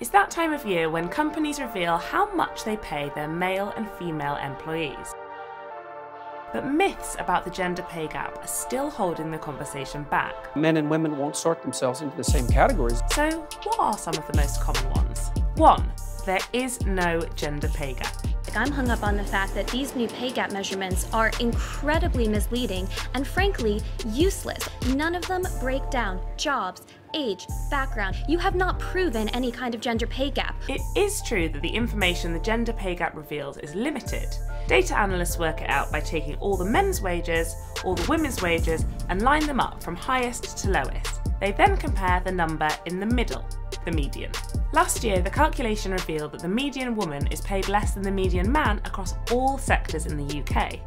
It's that time of year when companies reveal how much they pay their male and female employees. But myths about the gender pay gap are still holding the conversation back. Men and women won't sort themselves into the same categories. So, what are some of the most common ones? One, there is no gender pay gap. I'm hung up on the fact that these new pay gap measurements are incredibly misleading and frankly useless. None of them break down jobs, age, background. You have not proven any kind of gender pay gap. It is true that the information the gender pay gap reveals is limited. Data analysts work it out by taking all the men's wages, all the women's wages, and line them up from highest to lowest. They then compare the number in the middle, the median. Last year, the calculation revealed that the median woman is paid less than the median man across all sectors in the UK.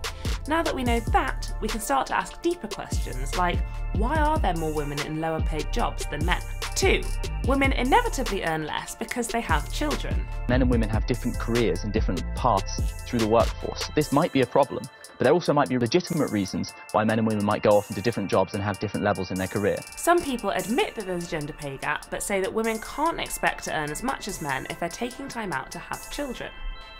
Now that we know that, we can start to ask deeper questions like why are there more women in lower paid jobs than men? 2. Women inevitably earn less because they have children. Men and women have different careers and different paths through the workforce. This might be a problem, but there also might be legitimate reasons why men and women might go off into different jobs and have different levels in their career. Some people admit that there's a gender pay gap, but say that women can't expect to earn as much as men if they're taking time out to have children.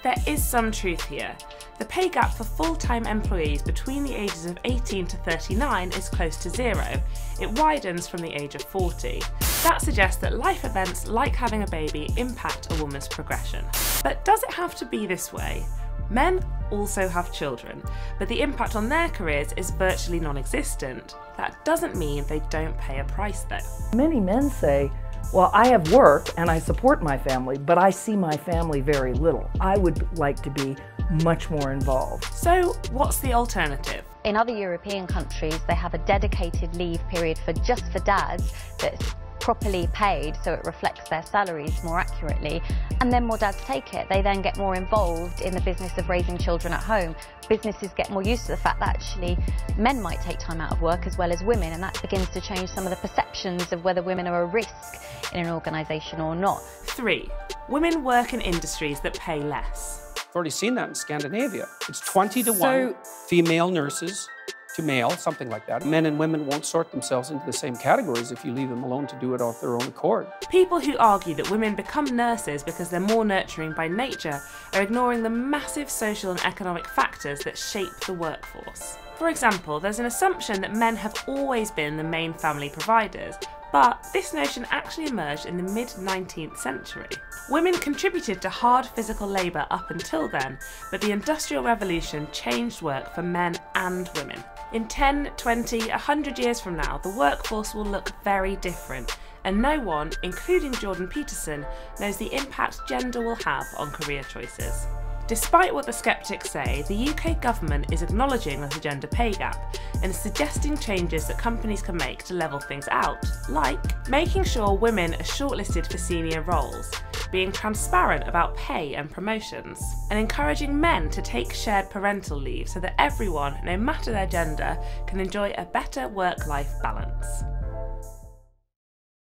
There is some truth here. The pay gap for full time employees between the ages of 18 to 39 is close to zero. It widens from the age of 40. That suggests that life events like having a baby impact a woman's progression. But does it have to be this way? Men also have children, but the impact on their careers is virtually non existent. That doesn't mean they don't pay a price though. Many men say, well, I have work and I support my family, but I see my family very little. I would like to be much more involved. So, what's the alternative? In other European countries, they have a dedicated leave period for just for dads that's properly paid so it reflects their salaries more accurately and then more dads take it they then get more involved in the business of raising children at home businesses get more used to the fact that actually men might take time out of work as well as women and that begins to change some of the perceptions of whether women are a risk in an organisation or not. 3. Women work in industries that pay less. I've already seen that in Scandinavia. It's 20 to so, 1 female nurses to male, something like that. Men and women won't sort themselves into the same categories if you leave them alone to do it off their own accord. People who argue that women become nurses because they're more nurturing by nature are ignoring the massive social and economic factors that shape the workforce. For example, there's an assumption that men have always been the main family providers, but this notion actually emerged in the mid 19th century. Women contributed to hard physical labour up until then, but the Industrial Revolution changed work for men and women. In 10, 20, 100 years from now, the workforce will look very different, and no one, including Jordan Peterson, knows the impact gender will have on career choices. Despite what the skeptics say, the UK government is acknowledging the gender pay gap and suggesting changes that companies can make to level things out, like making sure women are shortlisted for senior roles, being transparent about pay and promotions, and encouraging men to take shared parental leave so that everyone, no matter their gender, can enjoy a better work life balance.